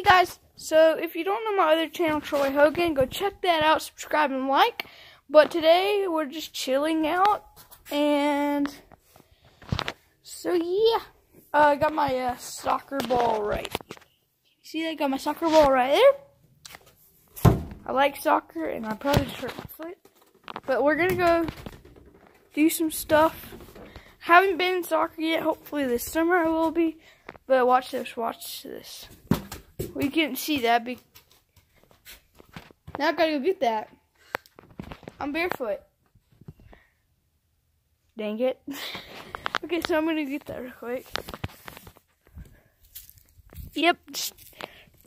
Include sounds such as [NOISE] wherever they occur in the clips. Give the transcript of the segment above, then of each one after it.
Hey guys, so if you don't know my other channel, Troy Hogan, go check that out, subscribe and like. But today we're just chilling out, and so yeah, uh, I got my uh, soccer ball right. See, I got my soccer ball right there. I like soccer, and I probably just hurt my foot. But we're gonna go do some stuff. Haven't been in soccer yet. Hopefully this summer I will be. But watch this, watch this. We can see that. Be now I gotta go get that. I'm barefoot. Dang it. [LAUGHS] okay, so I'm gonna get that real quick. Yep,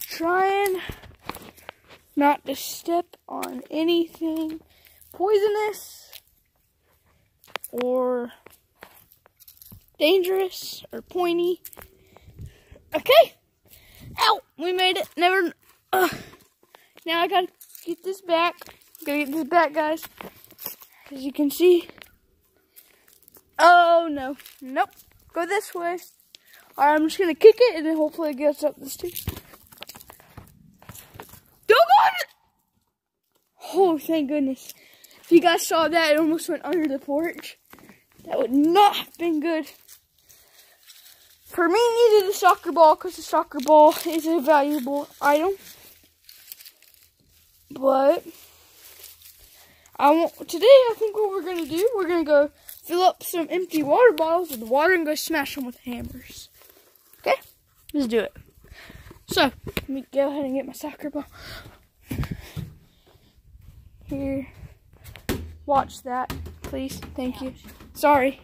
trying not to step on anything poisonous or dangerous or pointy. Okay. Ow! We made it. Never. Uh, now I gotta get this back. Gotta get this back, guys. As you can see. Oh no. Nope. Go this way. Alright, I'm just gonna kick it and then hopefully it gets up the stairs. Doggone it! Oh, thank goodness. If you guys saw that, it almost went under the porch. That would not have been good. For me, neither the soccer ball, because the soccer ball is a valuable item. But I want today. I think what we're gonna do, we're gonna go fill up some empty water bottles with water and go smash them with hammers. Okay, let's do it. So let me go ahead and get my soccer ball. Here, watch that, please. Thank you. Sorry.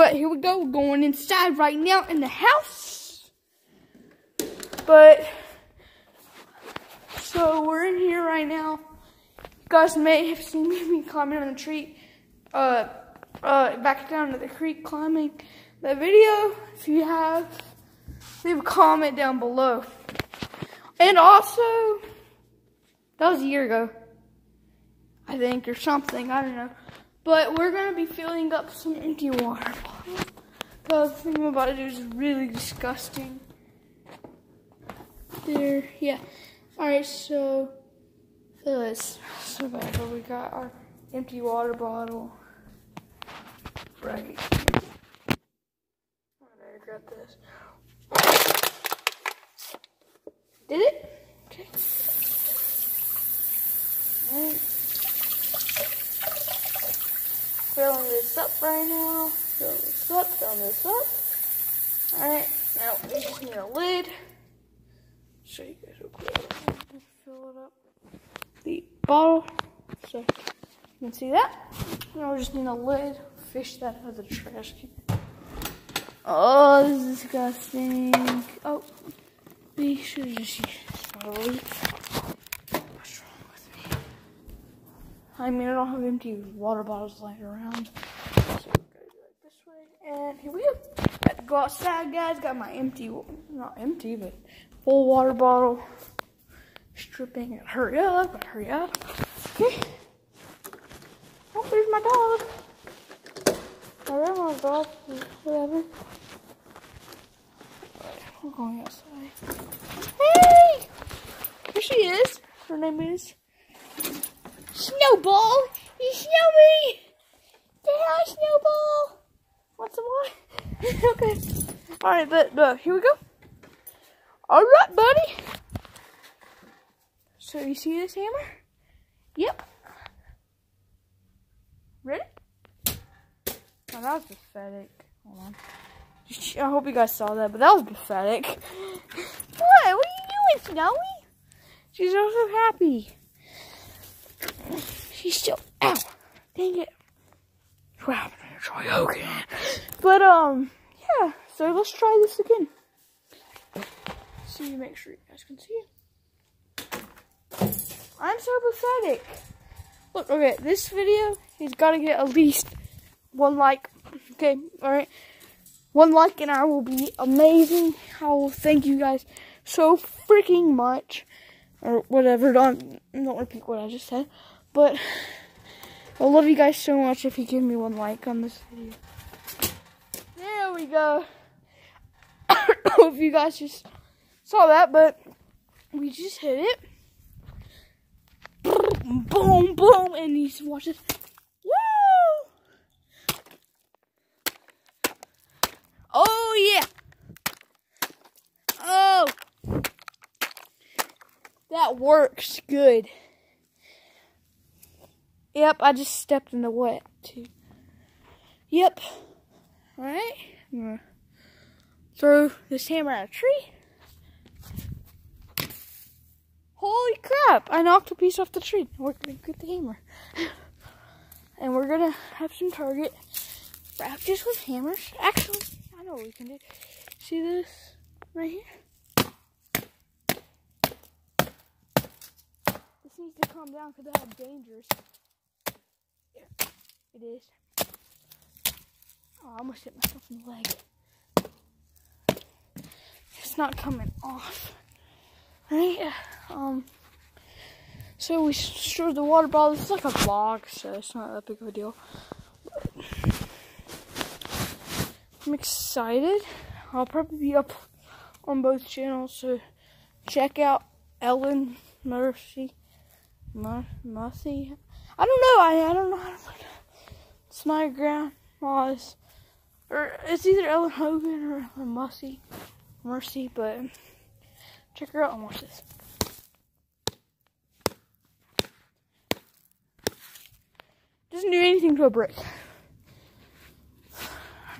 But here we go. We're going inside right now in the house. But, so we're in here right now. You guys may have seen [LAUGHS] me climbing on the tree, uh, uh, back down to the creek climbing. The video, if you have, leave a comment down below. And also, that was a year ago, I think, or something. I don't know. But we're going to be filling up some empty water. The thing I'm about to is really disgusting. There, yeah. Alright, so, this so bad, but we got our empty water bottle right here. I got this. Did it? Okay. Alright. filling this up right now. Filling this up, filling this up. Alright, now we just need a lid. Show you guys real quick. Fill it up. The bottle. So you can see that. Now we just need a lid. Fish that out of the trash can. Oh, this is disgusting. Oh, we should just use this bottle. I mean, I don't have empty water bottles lying around. So we're gonna do it this way. And here we go. Got to go outside, guys. Got my empty, not empty, but full water bottle. Stripping it. Hurry up, hurry up. Okay. Oh, there's my dog. Oh, Alright, my dog. Whatever. We're going outside. Hey! Here she is. Her name is Snowball! You smell me! Say hi, Snowball! Want some more? okay. Alright, but, but here we go. Alright, buddy. So you see this hammer? Yep. Ready? Oh, that was pathetic. Hold on. I hope you guys saw that, but that was pathetic. [LAUGHS] what? What are you doing, Snowy? She's so, so happy. She's still ow. Dang it. What Troy Hogan? But um, yeah. So let's try this again. See, make sure you guys can see. I'm so pathetic. Look, okay, this video he's got to get at least one like. Okay, all right. One like and I will be amazing. I will thank you guys so freaking much or whatever. Don't don't repeat what I just said. But I love you guys so much if you give me one like on this video. There we go. [COUGHS] I you guys just saw that, but we just hit it. Boom, boom, and you watch this. Woo! Oh yeah! Oh, that works good. Yep, I just stepped in the wet too. Yep. All right. I'm gonna throw this hammer at a tree. Holy crap! I knocked a piece off the tree. We're gonna get the hammer. [SIGHS] And we're gonna have some target practice with hammers. Actually, I know what we can do. See this right here? This needs to calm down because that's dangerous. It is. Oh, I almost hit myself in the leg. It's not coming off. Right? Um, so we stored the water bottle. It's like a vlog, so it's not that big of a deal. But I'm excited. I'll probably be up on both channels, so check out Ellen Mercy. Mer Mercy? I don't know. I, I don't know how to. It's my grandma's. Or it's either Ellen Hogan or Mercy. Mercy, but check her out and watch this. Doesn't do anything to a brick.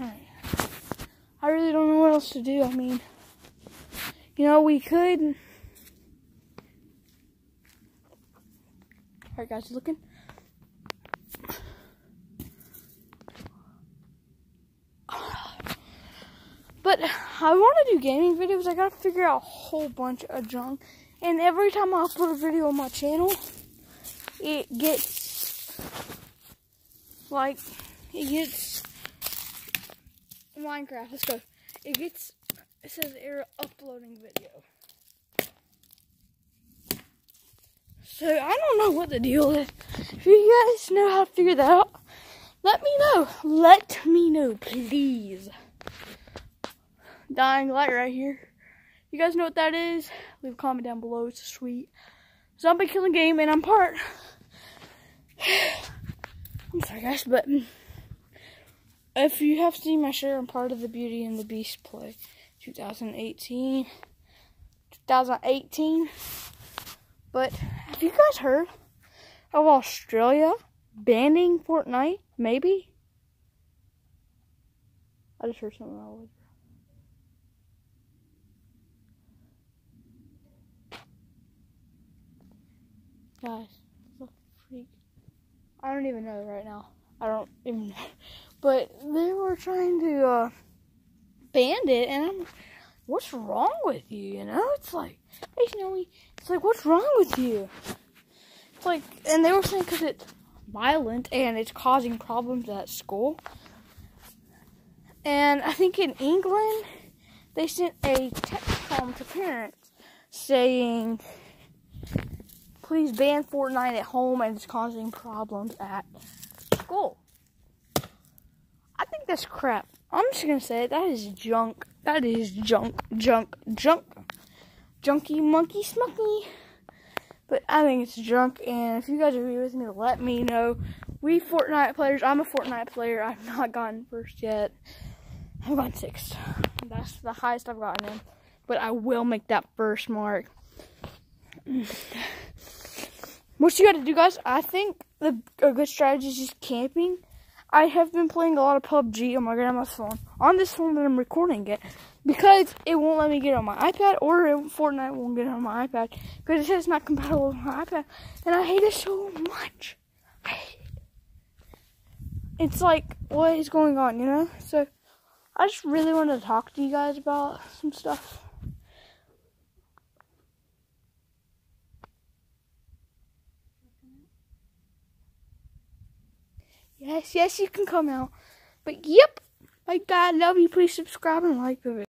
Alright. I really don't know what else to do. I mean, you know, we could. Alright, guys, you looking. But I want to do gaming videos. I gotta figure out a whole bunch of junk. And every time I upload a video on my channel, it gets like it gets Minecraft. Let's go. It gets it says error uploading video. So I don't know what the deal is. If you guys know how to figure that out, let me know. Let me know, please. Dying light right here. You guys know what that is? Leave a comment down below. It's a sweet zombie killing game, and I'm part. [SIGHS] I'm sorry, guys, but if you have seen my share, I'm part of the Beauty and the Beast play 2018. 2018. But have you guys heard of Australia banning Fortnite? Maybe? I just heard something else. Guys, the freak. I don't even know right now. I don't even know. [LAUGHS] But they were trying to uh, ban it, and I'm what's wrong with you? You know, it's like, hey, Snowy, it's like, what's wrong with you? It's like, and they were saying because it's violent and it's causing problems at school. And I think in England, they sent a text home to parents saying please ban Fortnite at home and it's causing problems at school. I think that's crap. I'm just gonna say it, that is junk. That is junk, junk, junk. Junky monkey smucky. But I think it's junk and if you guys agree with me, let me know. We Fortnite players, I'm a Fortnite player. I've not gotten first yet. I've gotten sixth. That's the highest I've gotten in. But I will make that first mark. What you gotta do, guys, I think the, a good strategy is just camping. I have been playing a lot of PUBG on my grandma's phone, on this phone that I'm recording it, because it won't let me get on my iPad, or Fortnite won't get on my iPad, because it says it's not compatible with my iPad, and I hate it so much. I hate it. It's like, what is going on, you know? So, I just really wanted to talk to you guys about some stuff. Yes, yes, you can come out. But yep, like that. Love you. Please subscribe and like the video.